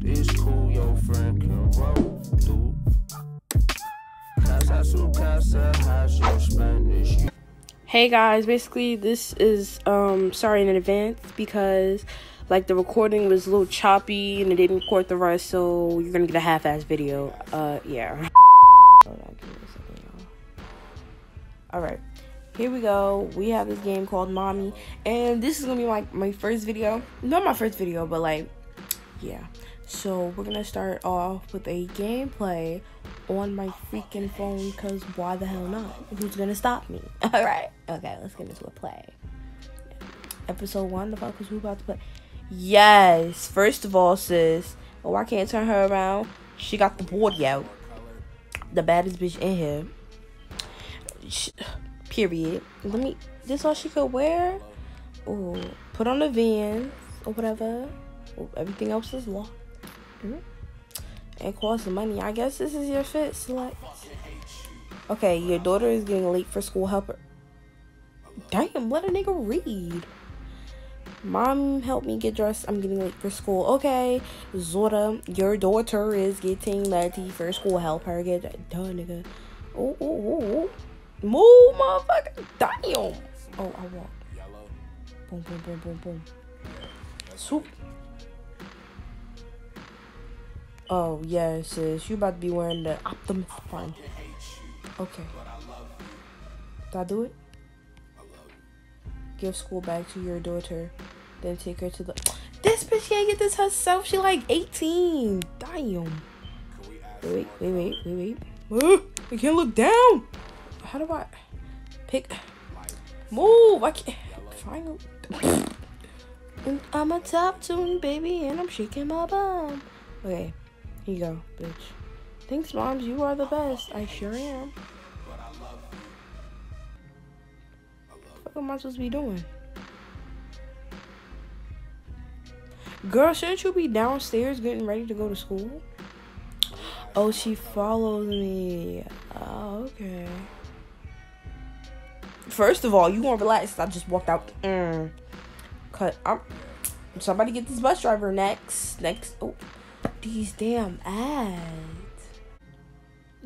It's cool, your friend can roll through. Casa su casa, how's your Spanish? Hey guys, basically this is um sorry in advance because like the recording was a little choppy and it didn't record the rest, so you're gonna get a half-ass video. Uh, yeah. All right, here we go. We have this game called Mommy, and this is gonna be like my first video. Not my first video, but like, yeah. So we're gonna start off with a gameplay on my freaking phone, cause why the hell not? Who's gonna stop me? All right, okay, let's get into a play. Episode one, the fuck is who about to play? Yes. First of all, sis. Oh, I can't turn her around. She got the board out. The baddest bitch in here. Sh- period. Let me. This all she could wear. Oh, put on the Vans or whatever. Oh, everything else is locked. Mm-hmm. It costs money. I guess this is your fit. Select. Okay, your daughter is getting late for school. Help her. Damn, let a nigga read. Mom, help me get dressed. I'm getting late for school. Okay, Zora, your daughter is getting late for school. Help her get done, nigga. Ooh, ooh, oh, oh. Move, motherfucker. Damn. Oh, I walk. Boom, boom, boom, boom, boom. Swoop. Oh, yeah, sis. You about to be wearing the Optimus Prime. Okay. Did I do it? Give school back to your daughter. Then take her to the. This bitch can't get this herself. She like 18. Damn. Wait, wait, wait, wait, wait. Uh, I can't look down. How do I pick? Move. I can't. I'm a top tune baby, and I'm shaking my bum. Okay, here you go, bitch. Thanks, moms. You are the best. I sure am. What am I supposed to be doing? Girl, shouldn't you be downstairs getting ready to go to school? Oh, she follows me. Oh, okay. First of all, you gonna relax. I just walked out. Mm. Cut. I'm. Somebody get this bus driver next. Next. Oh, these damn ads.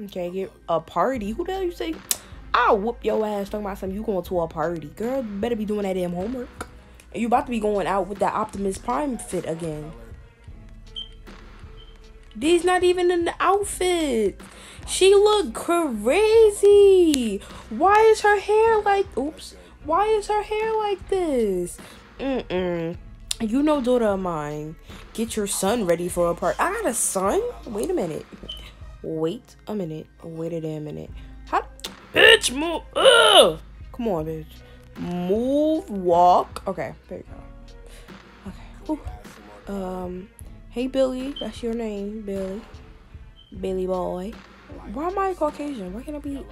Okay, get a party. Who the hell you say? I'll whoop your ass talking about something. You going to a party, girl? Better be doing that damn homework. And you about to be going out with that Optimus Prime fit again. These not even in the outfit. She look crazy. Why is her hair like? Oops. Why is her hair like this? Mm mm. You know, daughter of mine. Get your son ready for a part. I got a son. Wait a minute. Wait a minute. Wait a damn minute. How? Bitch, move. Ugh. Come on, bitch. Move, walk. Okay, there you go. Okay. Ooh. Um, hey Billy, that's your name, Billy. Billy boy. Why am I Caucasian? Why can't I be?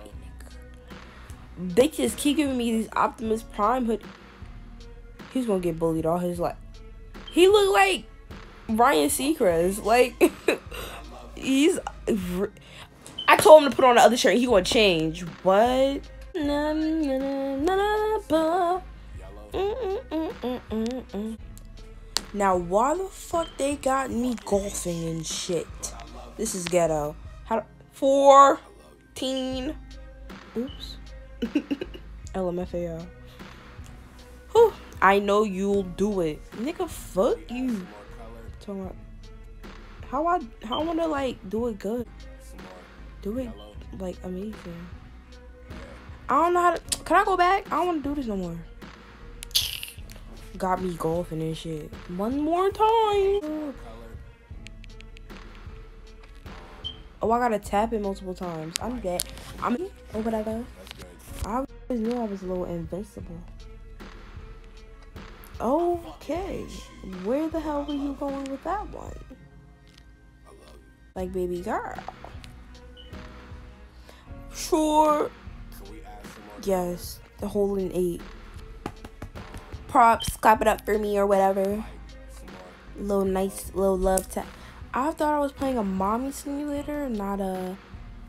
They just keep giving me these Optimus Prime hood. He's gonna get bullied all his life. He look like Ryan Seacrest. Like he's. I told him to put on the other shirt. He gonna change. What? Now, why the fuck they got me golfing and shit? This is ghetto. How? Fourteen. Oops. LMFAO. Whew. I know you'll do it, nigga. Fuck you. Talking about how I how I wanna like do it good, do it like amazing. I don't know how to. Can I go back? I don't want to do this no more. Got me golfing and shit. One more time. Oh, I gotta tap it multiple times. I'm dead. I'm oh, or whatever. I always knew I was a little invincible. Okay. Where the hell were you going with that one? Like baby girl. Sure. Yes, the hole in eight. Props, clap it up for me or whatever. Little nice little love tap. I thought I was playing a mommy simulator, not a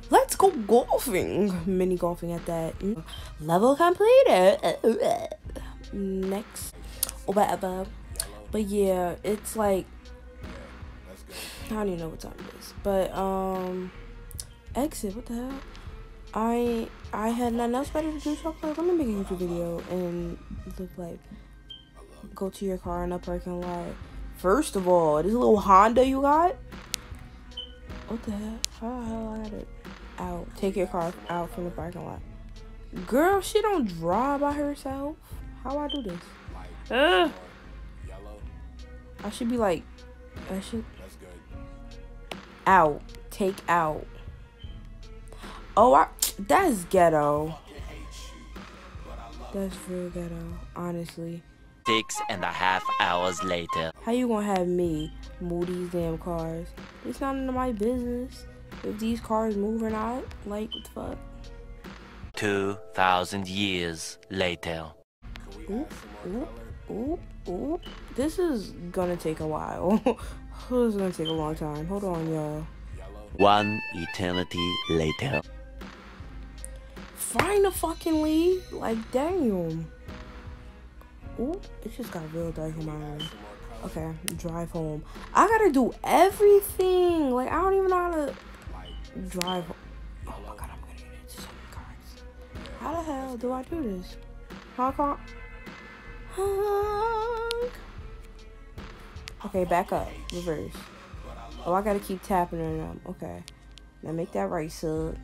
let's go golfing. Mini golfing at that. Level completed. Next. Or whatever. But yeah, it's like I don't even know what time it is. But um exit, what the hell? I I had nothing else better to do, so I like, let me make a YouTube video and look like go to your car in a parking lot. First of all, this little Honda you got? What the hell? How the hell I got it out? Take your car out from the parking lot. Girl, she don't drive by herself. How I do this? Ugh. I should be like, I should. Out. Take out. Oh, I, that's ghetto. That's real ghetto, honestly. Six and a half hours later. How you gonna have me move these damn cars? It's not none of my business if these cars move or not. Like, what the fuck? Two thousand years later. Ooh, ooh, ooh, ooh. This is gonna take a while. this is gonna take a long time. Hold on, y'all. One eternity later. Find a fucking lead. Like, damn. Ooh, it just got real dark in my room. Okay, drive home. I gotta do everything. Like, I don't even know how to drive. Oh my god, I'm gonna get into so many cars. How the hell do I do this? Honk honk. Honk. Okay, back up. Reverse. Oh, I gotta keep tapping on them. Okay. Now make that right, sub.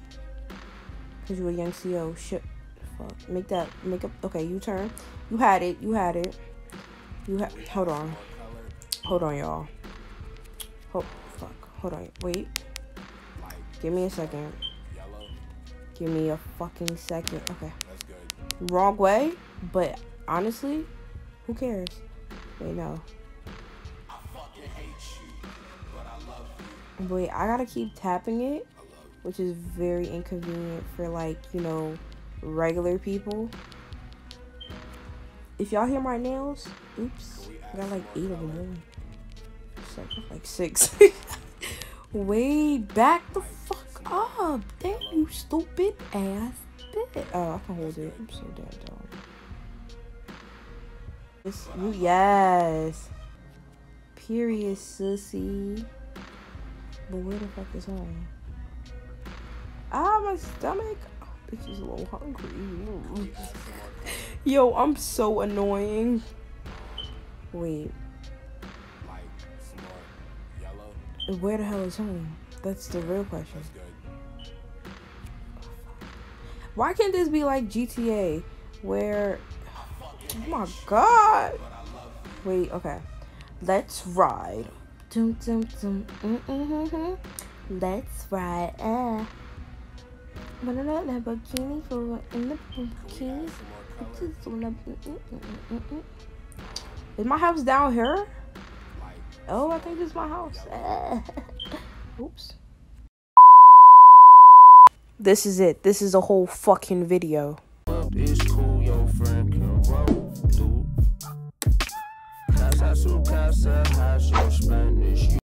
Cause you a young CO. Shit. Fuck. Make that. Make up. Okay, you turn. You had it. You had it. You had. Hold on. Hold on, y'all. Hold. Fuck. Hold on. Wait. Give me a second. Give me a fucking second. Okay. Wrong way, but honestly, who cares? Wait, no. Wait, I gotta keep tapping it, which is very inconvenient for like, you know, regular people. If y'all hear my nails, oops, I got like eight of them. Like, six. Wait, back the fuck up. Damn, you stupid ass bitch. Oh, I can hold it. I'm so damn dumb. This, you, yes. Period, sissy. But where the fuck is home? Ah, my stomach. Oh, bitch is a little hungry. Yo, I'm so annoying. Wait. Where the hell is home? That's the real question. Why can't this be like GTA? Where. Oh my god! Wait, okay. Let's ride. Dum, dum, dum. Mm, mm, mm, Let's ride. Uh. Wanna know that bikini for in the bikini? Is my house down here? Oh, I think this is my house. Oops. This is it. This is a whole fucking video. Su casa, how's your Spanish?